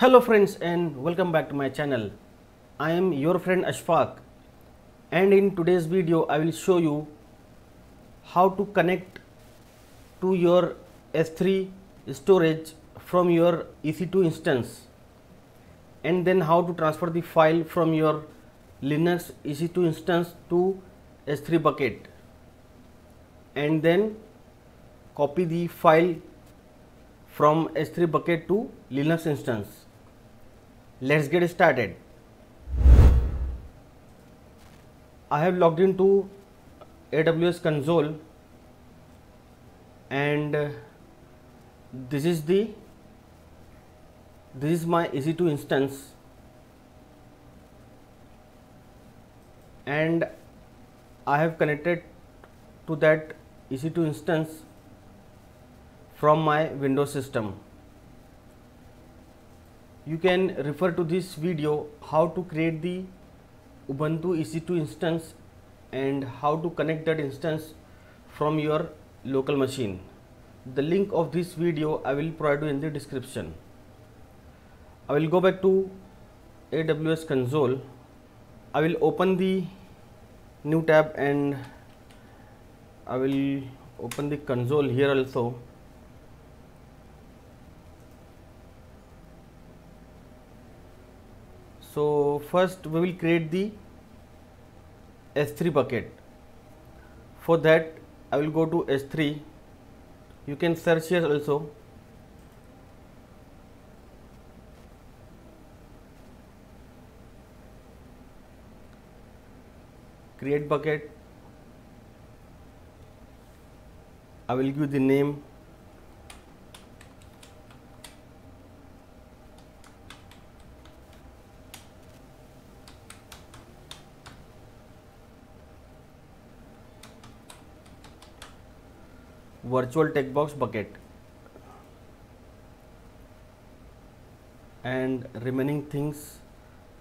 Hello friends and welcome back to my channel. I am your friend Ashfaque and in today's video I will show you how to connect to your S3 storage from your EC2 instance and then how to transfer the file from your Linux EC2 instance to S3 bucket and then copy the file from S3 bucket to Linux instance. Let's get started. I have logged into AWS console and uh, this is the this is my EC2 instance and I have connected to that EC2 instance from my Windows system. You can refer to this video how to create the Ubuntu EC2 instance and how to connect that instance from your local machine. The link of this video I will provide you in the description. I will go back to AWS console. I will open the new tab and I will open the console here also so first we will create the S3 bucket. For that I will go to S3 you can search here also. Create bucket. I will give the name virtual box bucket and remaining things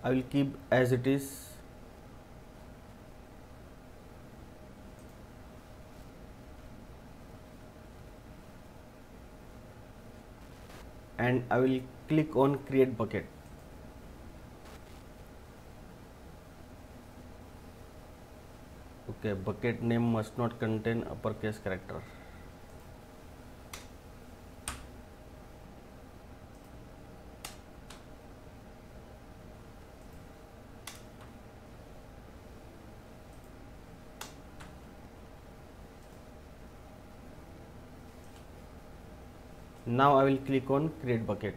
I will keep as it is and I will click on create bucket okay bucket name must not contain uppercase character now I will click on create bucket.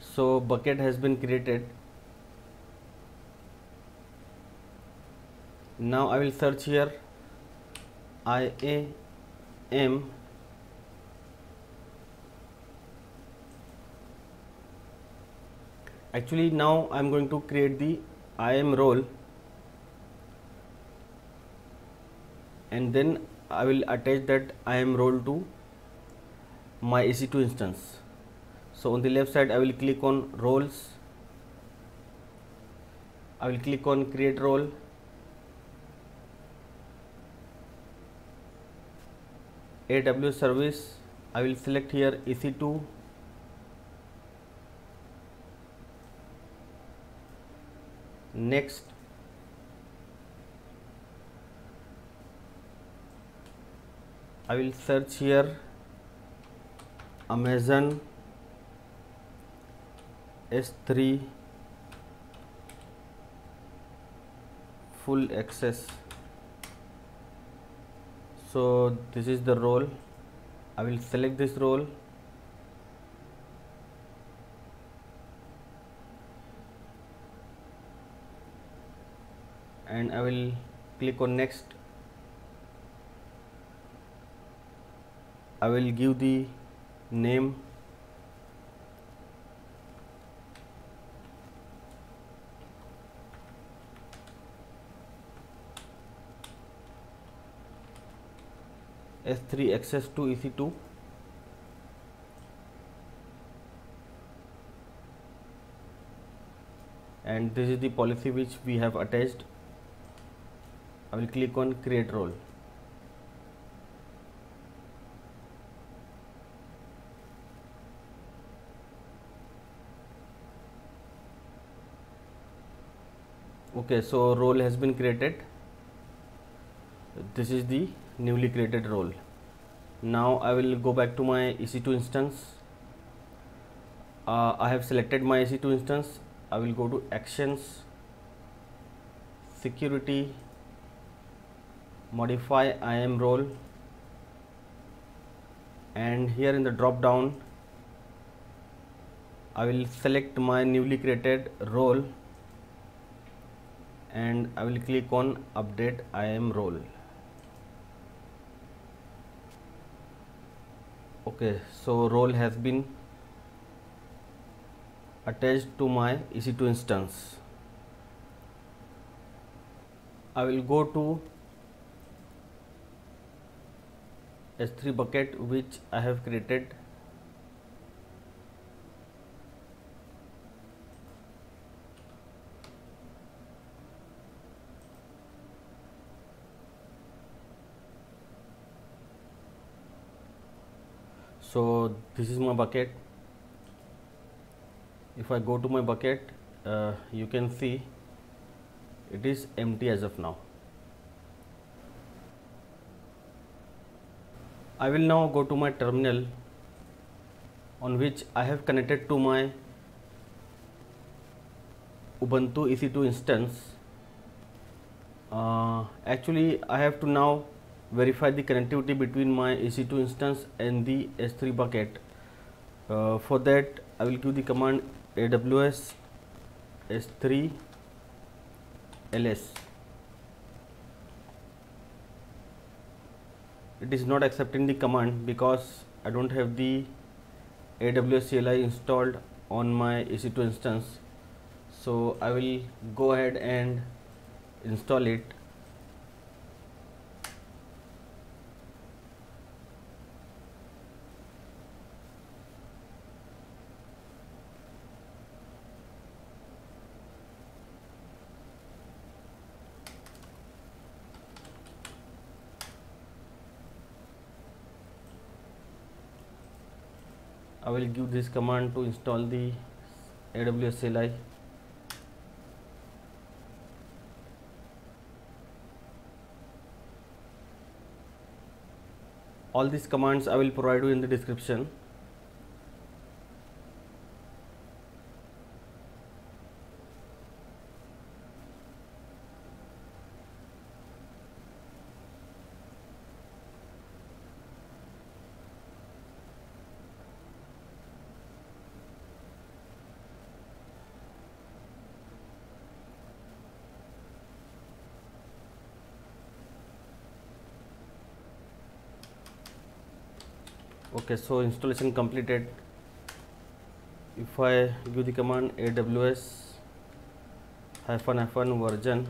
So bucket has been created. Now I will search here. I A M. Actually now I am going to create the IAM role and then I will attach that IAM role to my EC2 instance. So on the left side I will click on roles, I will click on create role AWS service, I will select here EC2 next. I will search here. Amazon S3 full access. So this is the role. I will select this role and I will click on next. I will give the name. S3 access to EC2 and this is the policy which we have attached I will click on create role. Okay so role has been created. This is the newly created role. Now I will go back to my EC2 instance. Uh, I have selected my EC2 instance. I will go to actions security modify IAM role. And here in the drop down I will select my newly created role. And I will click on update IAM role. Okay so role has been attached to my EC2 instance. I will go to S3 bucket which I have created. So this is my bucket. If I go to my bucket uh, you can see it is empty as of now I will now go to my terminal on which I have connected to my Ubuntu EC2 instance uh, actually I have to now verify the connectivity between my EC2 instance and the S3 bucket. Uh, for that I will give the command AWS S3 ls. It is not accepting the command because I don't have the AWS CLI installed on my EC2 instance. So I will go ahead and install it I will give this command to install the AWS CLI all these commands I will provide you in the description okay so installation completed. If I give the command aws hyphen hyphen version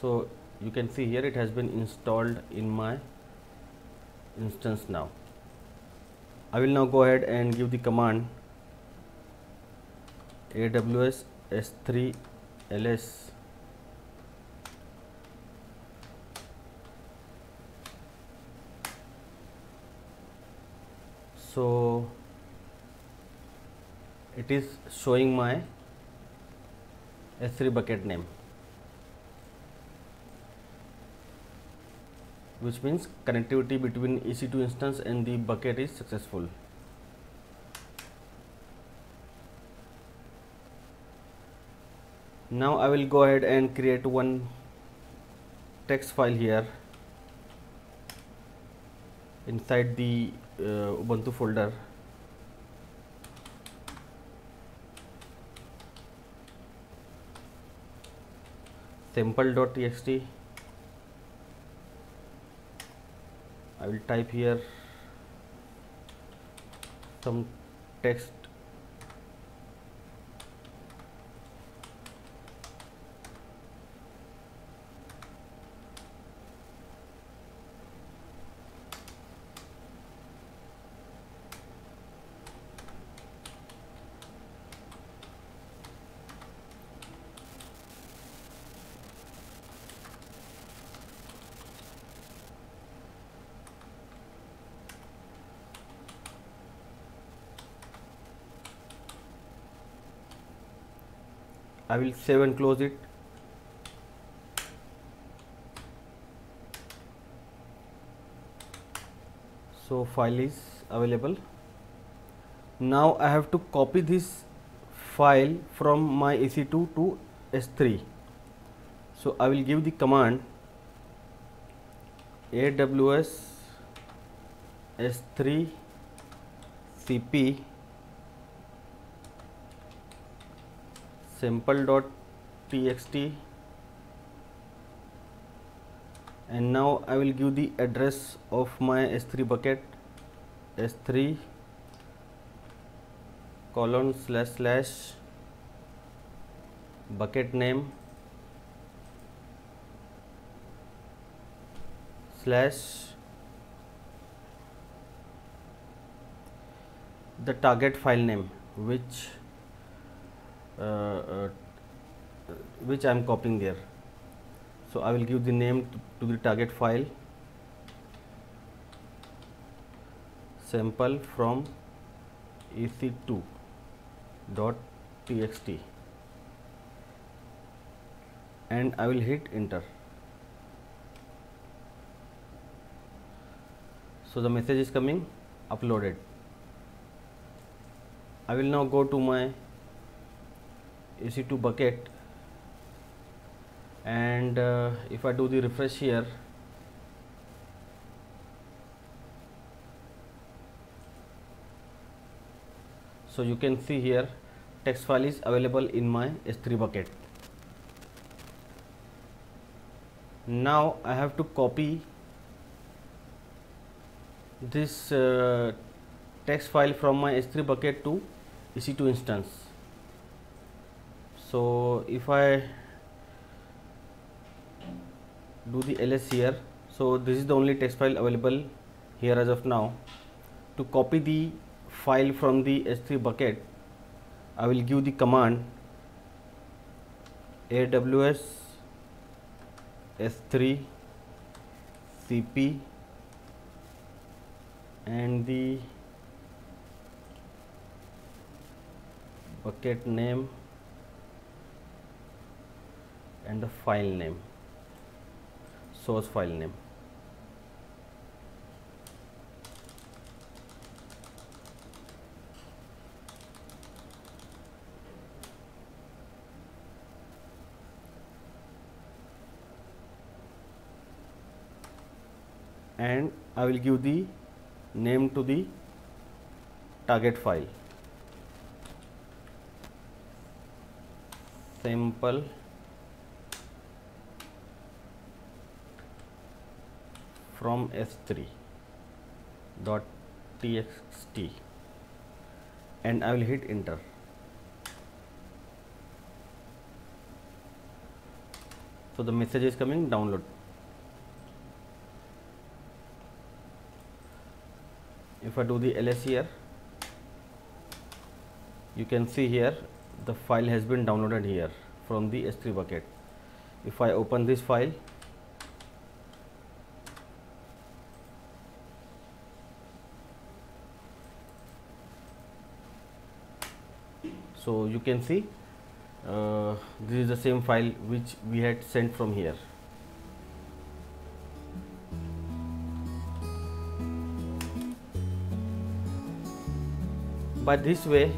so you can see here it has been installed in my instance now. I will now go ahead and give the command aws s3 ls so it is showing my S3 bucket name which means connectivity between EC2 instance and the bucket is successful. Now I will go ahead and create one text file here inside the uh, Ubuntu folder. Sample.txt I will type here some text I will save and close it. So file is available. Now I have to copy this file from my EC2 to S3 so I will give the command aws s3 cp sample.txt and now I will give the address of my S3 bucket S3 colon slash slash bucket name slash the target file name which Uh, uh, which I am copying there. So I will give the name to, to the target file. Sample from ec2 dot txt and I will hit enter. So the message is coming uploaded. I will now go to my EC2 bucket. And uh, if I do the refresh here so you can see here text file is available in my S3 bucket. Now I have to copy this uh, text file from my S3 bucket to EC2 instance so if I do the ls here so this is the only text file available here as of now. To copy the file from the s3 bucket I will give the command aws s3 cp and the bucket name and the file name source file name. And I will give the name to the target file. Sample from s3 dot txt and I will hit enter. So the message is coming download. If I do the ls here you can see here the file has been downloaded here from the s3 bucket. If I open this file so you can see uh, this is the same file which we had sent from here by this way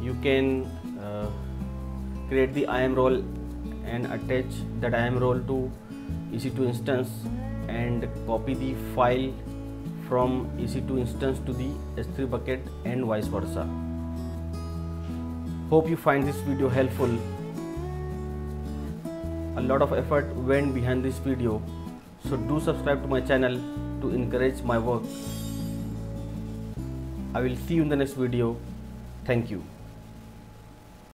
you can uh, create the IAM role and attach that IAM role to EC2 instance and copy the file from EC2 instance to the S3 bucket and vice versa. Hope you find this video helpful. A lot of effort went behind this video so do subscribe to my channel to encourage my work. I will see you in the next video. Thank you.